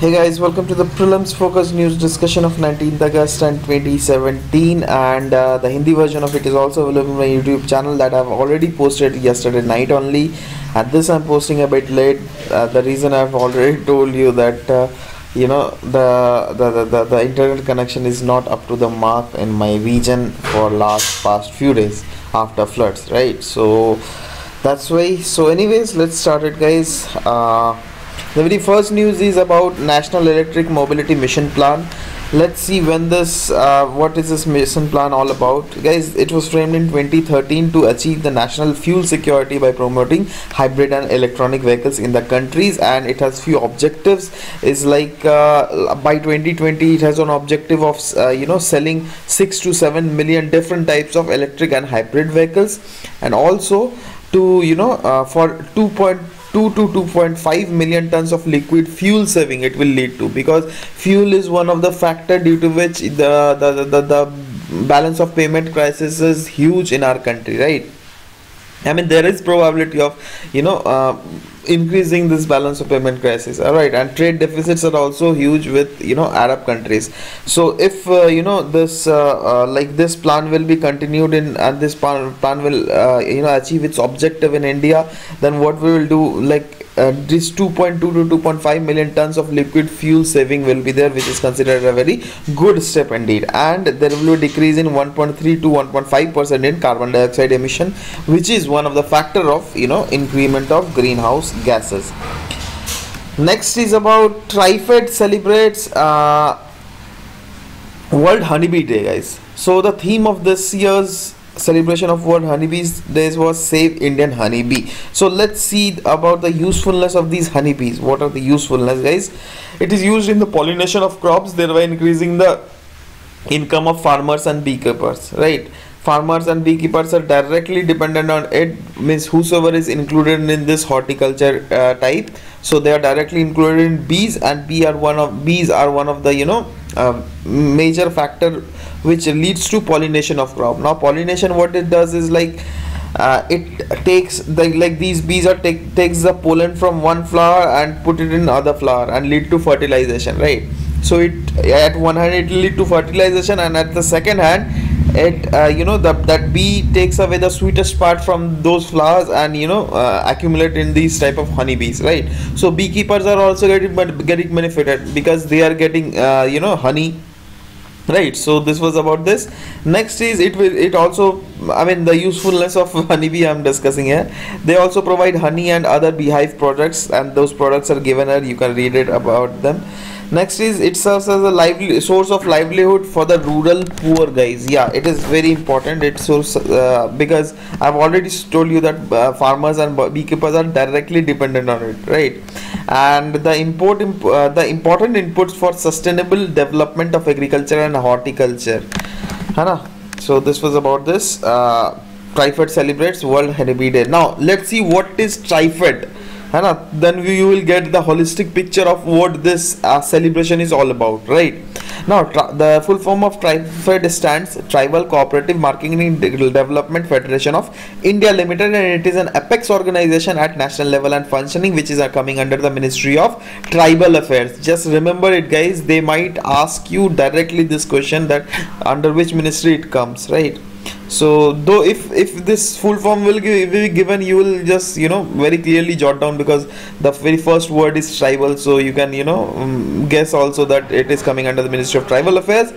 Hey guys, welcome to the prelims focus news discussion of 19th August and 2017 and uh, the Hindi version of it is also available on my YouTube channel that I've already posted yesterday night only. And this I'm posting a bit late. Uh, the reason I've already told you that uh, you know the, the, the, the, the internet connection is not up to the mark in my region for last past few days after floods right? So that's why. So anyways let's start it guys. Uh, the very first news is about national electric mobility mission plan. Let's see when this uh, what is this mission plan all about. Guys it was framed in 2013 to achieve the national fuel security by promoting hybrid and electronic vehicles in the countries. And it has few objectives. Is like uh, by 2020 it has an objective of uh, you know selling 6 to 7 million different types of electric and hybrid vehicles. And also to you know uh, for 2. 2 to 2.5 million tons of liquid fuel saving it will lead to because fuel is one of the factor due to which the the, the, the, the balance of payment crisis is huge in our country right? I mean there is probability of you know uh, increasing this balance of payment crisis. All right and trade deficits are also huge with you know arab countries. So if uh, you know this uh, uh, like this plan will be continued in and this plan, plan will uh, you know achieve its objective in india then what we will do like uh, this 2.2 to 2.5 million tons of liquid fuel saving will be there which is considered a very good step indeed. And there will be decrease in 1.3 to 1.5 percent in carbon dioxide emission which is one of the factor of you know increment of greenhouse gases. Next is about trifed celebrates uh, world honeybee day guys. So the theme of this year's celebration of World Honeybees Days was Save Indian Honeybee. So let's see about the usefulness of these honeybees. What are the usefulness, guys? It is used in the pollination of crops, thereby increasing the income of farmers and beekeepers. Right? Farmers and beekeepers are directly dependent on it. Means whosoever is included in this horticulture uh, type, so they are directly included in bees, and bee are one of bees are one of the you know uh, major factor which leads to pollination of crop. Now pollination what it does is like uh, it takes the like these bees are take takes the pollen from one flower and put it in other flower and lead to fertilization right? So it at one hand it lead to fertilization and at the second hand it uh, you know the, that bee takes away the sweetest part from those flowers and you know uh, accumulate in these type of honeybees right? So beekeepers are also getting getting benefited because they are getting uh, you know honey right so this was about this. Next is it will it also i mean the usefulness of honeybee i'm discussing here. They also provide honey and other beehive products and those products are given here you can read it about them. Next is it serves as a lively source of livelihood for the rural poor guys. Yeah it is very important. It source uh, because i've already told you that uh, farmers and beekeepers are directly dependent on it right? And the import imp uh, the important inputs for sustainable development of agriculture and horticulture. Hana? So this was about this. Uh, Trifed celebrates World Honeybee Day. Now let's see what is Trifed है then you will get the holistic picture of what this uh, celebration is all about right now the full form of TRIFED stands Tribal Cooperative Marketing Development Federation of India Limited and it is an apex organization at national level and functioning which is uh, coming under the Ministry of Tribal Affairs. Just remember it guys they might ask you directly this question that under which ministry it comes right so though if if this full form will be given you will just you know very clearly jot down because the very first word is tribal. So you can you know um, guess also that it is coming under the ministry of tribal affairs.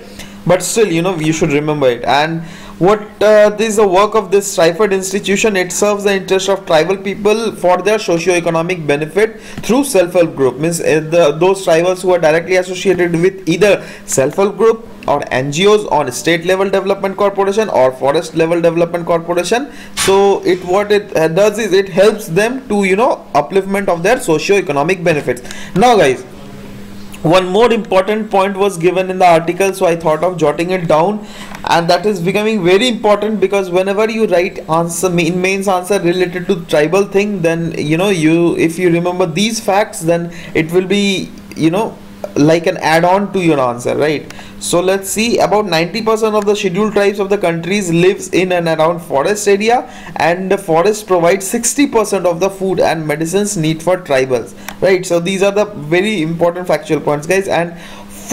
But still you know you should remember it. And what uh, this is the work of this Trifed institution. It serves the interest of tribal people for their socio-economic benefit through self-help group. Means uh, the, those tribals who are directly associated with either self-help group or NGOs on state level development corporation or forest level development corporation. So it what it uh, does is it helps them to you know upliftment of their socio-economic benefits. Now guys one more important point was given in the article so i thought of jotting it down. And that is becoming very important because whenever you write answer main mains answer related to tribal thing then you know you if you remember these facts then it will be you know like an add-on to your answer right? So let's see. About 90% of the scheduled tribes of the countries lives in and around forest area and the forest provides 60% of the food and medicines need for tribals right? So these are the very important factual points guys. And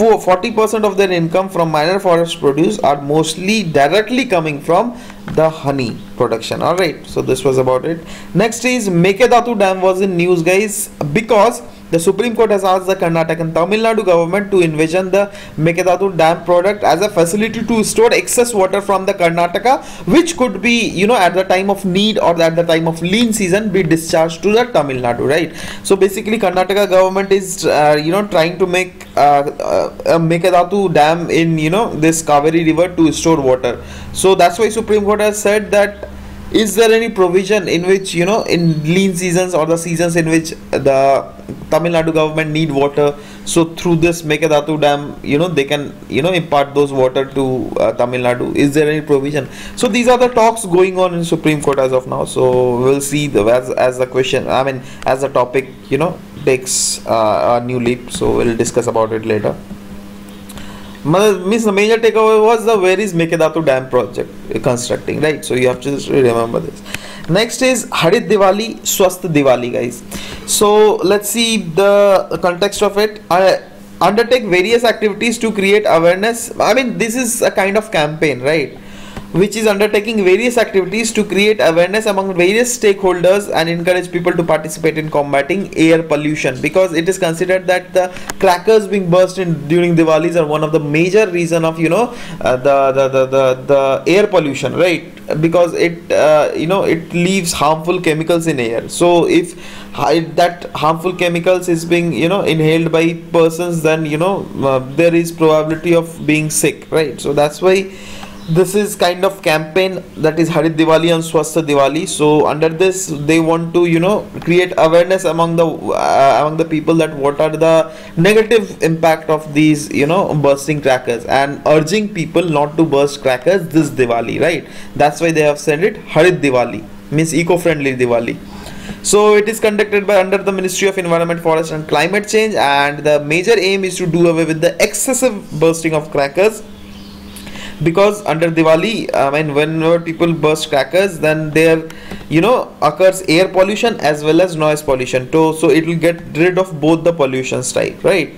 for 40% of their income from minor forest produce are mostly directly coming from the honey production. All right. So this was about it. Next is Mekedatu dam was in news guys because the Supreme Court has asked the Karnataka and Tamil Nadu government to envision the Mekedatu dam product as a facility to store excess water from the Karnataka, which could be, you know, at the time of need or at the time of lean season, be discharged to the Tamil Nadu, right? So basically, Karnataka government is, uh, you know, trying to make uh, uh, a Mekedatu dam in, you know, this Kaveri river to store water. So that's why Supreme Court has said that is there any provision in which you know in lean seasons or the seasons in which the Tamil Nadu government need water so through this Mekedatu dam you know they can you know impart those water to uh, Tamil Nadu? Is there any provision? So these are the talks going on in Supreme Court as of now. So we'll see the as, as the question I mean as the topic you know takes uh, a new leap. So we'll discuss about it later means the major takeaway was the where is Mekedatu dam project constructing right? So you have to remember this. Next is Harit Diwali Swasth Diwali guys. So let's see the context of it. I undertake various activities to create awareness. I mean this is a kind of campaign right which is undertaking various activities to create awareness among various stakeholders and encourage people to participate in combating air pollution. Because it is considered that the crackers being burst in during Diwalis are one of the major reason of you know uh, the, the, the the the air pollution right? Because it uh, you know it leaves harmful chemicals in air. So if that harmful chemicals is being you know inhaled by persons then you know uh, there is probability of being sick right? So that's why this is kind of campaign that is Harit Diwali and Swastha Diwali. So under this, they want to you know create awareness among the uh, among the people that what are the negative impact of these you know bursting crackers and urging people not to burst crackers this Diwali. Right? That's why they have said it Harit Diwali means eco-friendly Diwali. So it is conducted by under the Ministry of Environment, Forest and Climate Change, and the major aim is to do away with the excessive bursting of crackers because under Diwali, I mean, whenever people burst crackers, then there, you know, occurs air pollution as well as noise pollution. So, so it will get rid of both the pollution type, right?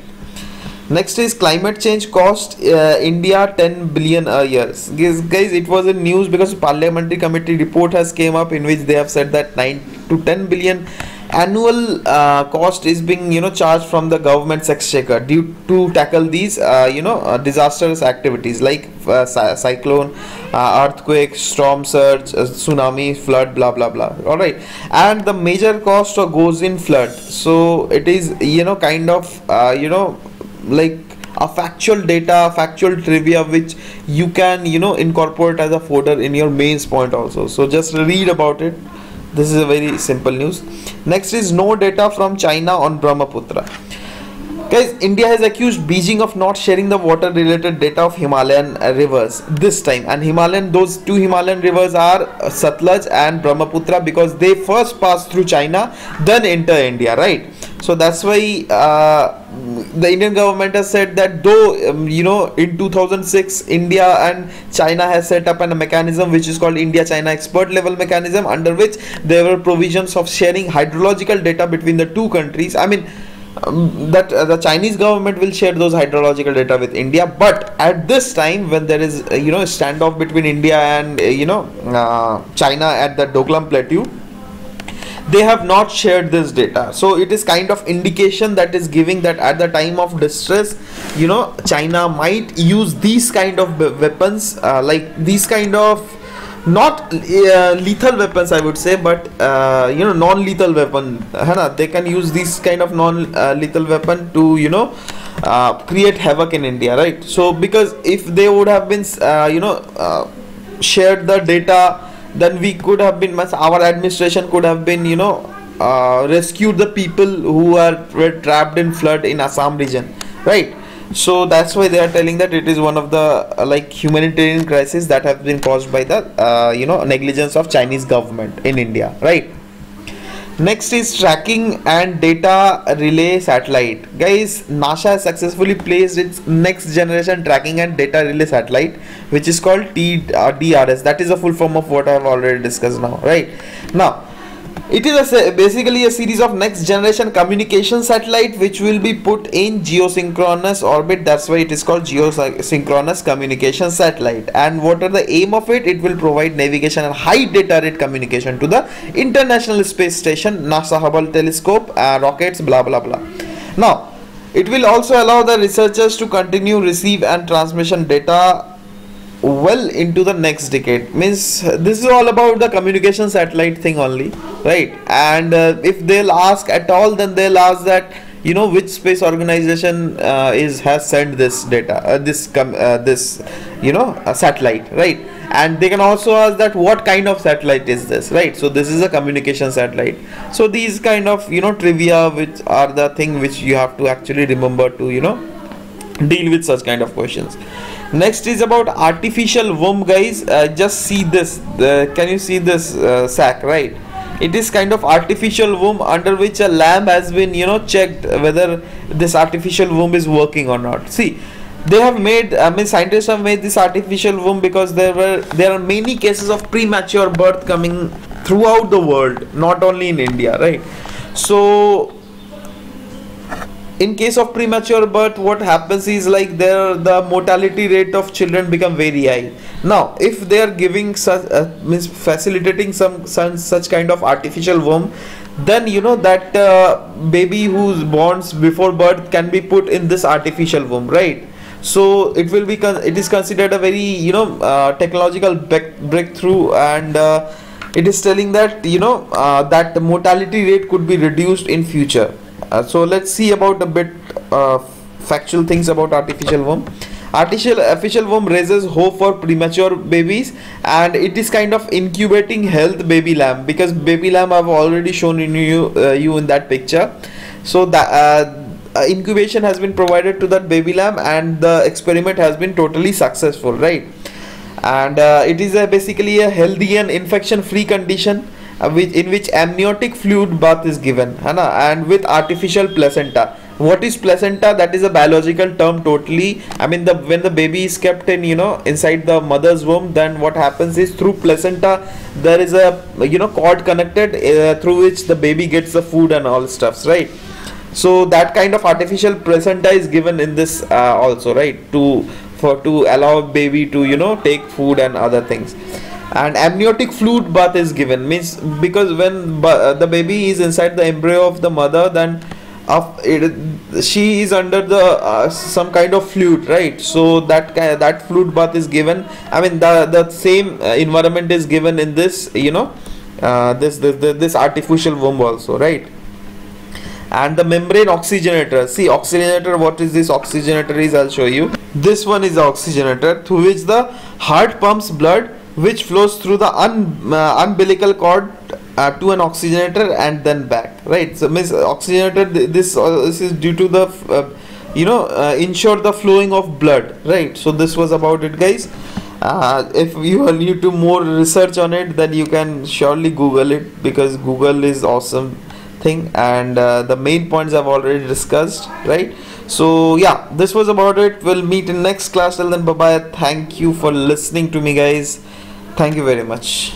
Next is climate change cost uh, India 10 billion a year. Guys, guys, it was in news because parliamentary committee report has came up in which they have said that 9 to 10 billion annual uh, cost is being you know charged from the government's exchequer due to tackle these uh, you know uh, disastrous activities like cyclone earthquake storm surge tsunami flood blah blah blah. All right. And the major cost goes in flood. So it is you know kind of you know like a factual data factual trivia which you can you know incorporate as a fodder in your mains point also. So just read about it this is a very simple news. Next is no data from china on brahmaputra. Guys india has accused beijing of not sharing the water related data of himalayan rivers this time. And himalayan those two himalayan rivers are satluj and brahmaputra because they first pass through china then enter india right so that's why uh, the indian government has said that though um, you know in 2006 india and china has set up a mechanism which is called india china expert level mechanism under which there were provisions of sharing hydrological data between the two countries i mean um, that uh, the Chinese government will share those hydrological data with India. But at this time, when there is uh, you know a standoff between India and uh, you know uh, China at the Doklam Plateau, they have not shared this data. So it is kind of indication that is giving that at the time of distress, you know, China might use these kind of weapons, uh, like these kind of not uh, lethal weapons i would say but uh, you know non lethal weapon Hana, they can use this kind of non uh, lethal weapon to you know uh, create havoc in india right so because if they would have been uh, you know shared the data then we could have been our administration could have been you know rescued the people who are were trapped in flood in assam region right? So that's why they are telling that it is one of the uh, like humanitarian crisis that have been caused by the uh, you know negligence of chinese government in india right Next is tracking and data relay satellite. Guys, NASA has successfully placed its next generation tracking and data relay satellite, which is called T uh, DRS. That is a full form of what I have already discussed now, right? Now, it is a, basically a series of next generation communication satellite which will be put in geosynchronous orbit. That's why it is called geosynchronous communication satellite. And what are the aim of it? It will provide navigation and high data rate communication to the international space station nasa hubble telescope uh, rockets blah blah blah. Now it will also allow the researchers to continue receive and transmission data well into the next decade. Means this is all about the communication satellite thing only right? And uh, if they'll ask at all then they'll ask that you know which space organization uh, is has sent this data uh, this com- uh, this you know satellite right? And they can also ask that what kind of satellite is this right? So this is a communication satellite. So these kind of you know trivia which are the thing which you have to actually remember to you know deal with such kind of questions next is about artificial womb guys. Uh, just see this. Can you see this uh, sac right? It is kind of artificial womb under which a lamb has been you know checked whether this artificial womb is working or not. See they have made i mean scientists have made this artificial womb because there were there are many cases of premature birth coming throughout the world not only in india right? So in case of premature birth what happens is like there the mortality rate of children become very high. Now if they are giving such uh, means facilitating some, some such kind of artificial womb then you know that uh, baby who's born before birth can be put in this artificial womb right? So it will be it is considered a very you know uh, technological breakthrough and uh, it is telling that you know uh, that the mortality rate could be reduced in future uh, so let's see about a bit uh, factual things about artificial womb artificial artificial womb raises hope for premature babies and it is kind of incubating health baby lamb because baby lamb i've already shown in you uh, you in that picture. So that uh, uh, incubation has been provided to that baby lamb and the experiment has been totally successful right? And uh, it is a basically a healthy and infection free condition in which amniotic fluid bath is given and with artificial placenta. What is placenta? That is a biological term totally. I mean the when the baby is kept in you know inside the mother's womb then what happens is through placenta there is a you know cord connected uh, through which the baby gets the food and all stuffs right? So that kind of artificial placenta is given in this uh, also right? To for to allow baby to you know take food and other things and amniotic fluid bath is given. Means because when uh, the baby is inside the embryo of the mother then it, she is under the uh, some kind of fluid right? So that that fluid bath is given. I mean the the same uh, environment is given in this you know uh, this, this this artificial womb also right? And the membrane oxygenator. See oxygenator what is this oxygenator is i'll show you. This one is the oxygenator through which the heart pumps blood which flows through the un, uh, umbilical cord uh, to an oxygenator and then back right? So means oxygenator this uh, this is due to the uh, you know uh, ensure the flowing of blood right? So this was about it guys. Uh, if you are new to more research on it then you can surely google it because google is awesome thing and the main points i've already discussed right so yeah this was about it. We'll meet in next class. Till then bye bye thank you for listening to me guys. Thank you very much